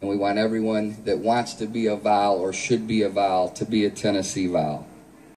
And we want everyone that wants to be a Vol or should be a Vol to be a Tennessee Vol.